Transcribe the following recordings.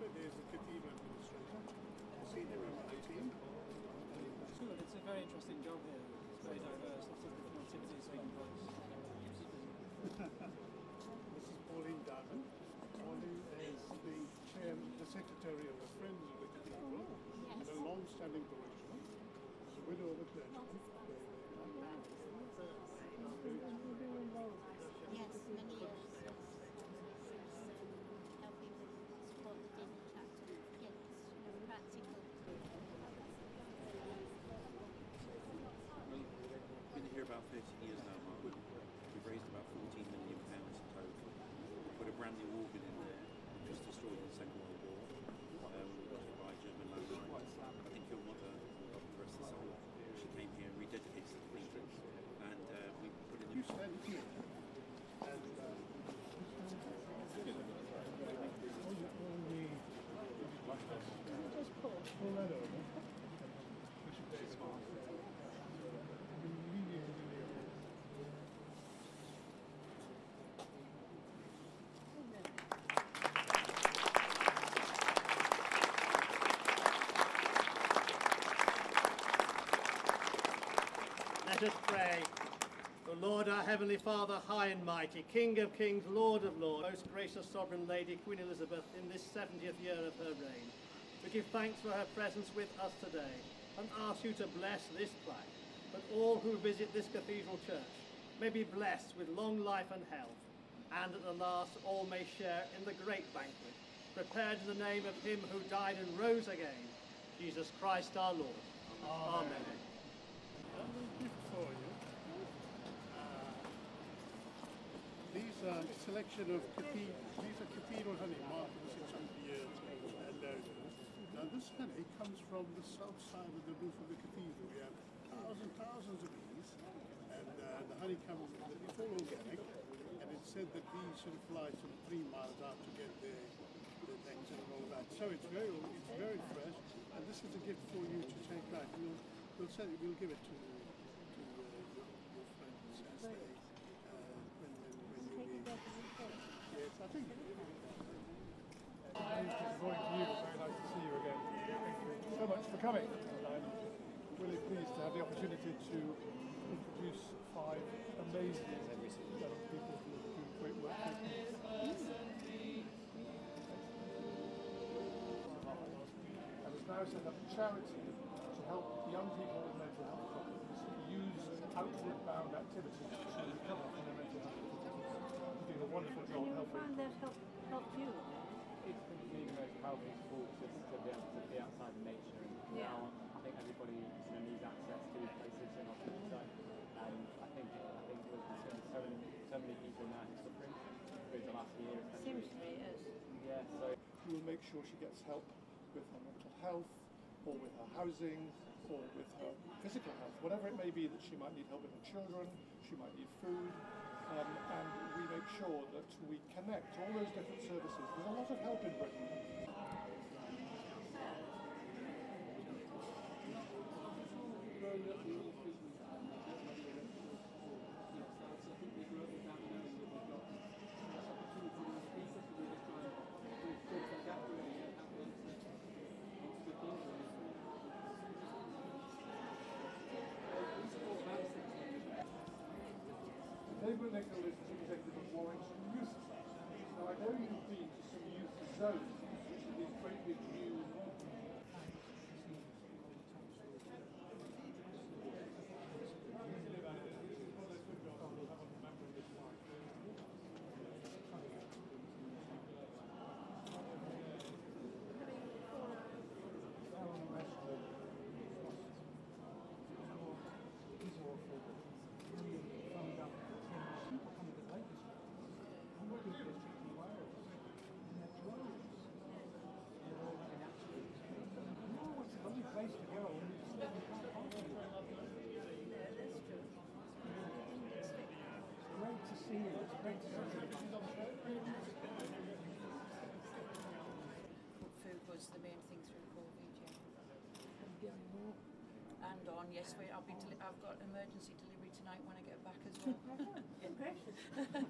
Stuart Shepherd is the cathedral administrator, a senior member of team. It's good. It's a very interesting job here. It's very diverse. Lots of different activities taking place. This is Pauline Darden. Pauline is the chair, the secretary of the Friends of the Cathedral, oh, and a long-standing parishioner. She's a widow of a clergyman. Yes, many years. Since um, helping with support the dinner chapter, kids, you know, practical. Well, we've been here about 30 years now, Mark. We've raised about 14 million pounds in total. We put a brand new organ in there, just destroyed in the Second World War. Um, by German. I think your mother, rest she came here and rededicated the cathedral. And uh, we put a You stand here. And uh, Just pull. pull that over. Bishop David. Really, really, Let us pray. The Lord our Heavenly Father, high and mighty, King of kings, Lord of lords, most gracious sovereign Lady, Queen Elizabeth, in this 70th year of her reign. We give thanks for her presence with us today and ask you to bless this plaque, that all who visit this cathedral church may be blessed with long life and health, and at the last all may share in the great banquet, prepared in the name of him who died and rose again, Jesus Christ our Lord. Amen. A little gift for you. Uh, a selection of cathedral, these are cathedral honey marked for 600 years uh, loaded. Now this honey comes from the south side of the roof of the cathedral. We have thousands, thousands of bees, and uh, the honey comes, it's all organic, and it's said that bees of fly sort of three miles out to get their, their and all that. So it's very, it's very fresh, and this is a gift for you to take back. We'll, we'll, send we'll give it to, to uh, your, your friends as they, uh, when, when, when you leave. Yes, I think. Very nice to see you again. Thank you so much for coming. I'm really pleased to have the opportunity to introduce five amazing young people who doing great work. Now set up a charity to help young people with mental health problems use outward bound activities to recover from their mental health difficulties. Doing a wonderful job You helping. find that help, helped you? it's been for me the most powerful tool just to be able to be outside in nature. And Yeah. now I think everybody you know, needs access to places in hospital. And I think I think we're seeing so many so many people now who are suffering through the last year. especially. Seems to be, yes. Yeah, so we will make sure she gets help with her mental health or with her housing or with her physical health, whatever it may be that she might need help with her children, she might need food, um, and we make sure that we connect all those different services. There's a lot of help in Britain. David Nicholl is the executive of Food was the main thing through COVID, yeah. And on, yes, we, I'll be I've got emergency delivery tonight when I get back as well.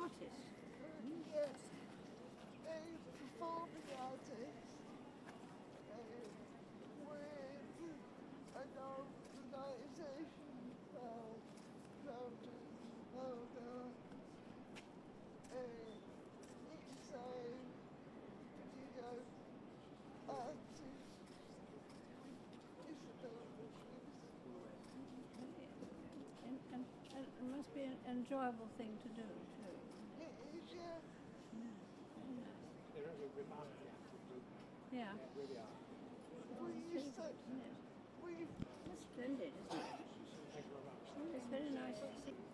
Artist. Yes, a performing artist uh, with an organisation called Proud and Louder. Uh, it's a video artist with disabilities. And, and, and it must be an enjoyable thing to do too. It is, yeah. They're active. Yeah. They really are. We splendid, isn't it? It's very nice.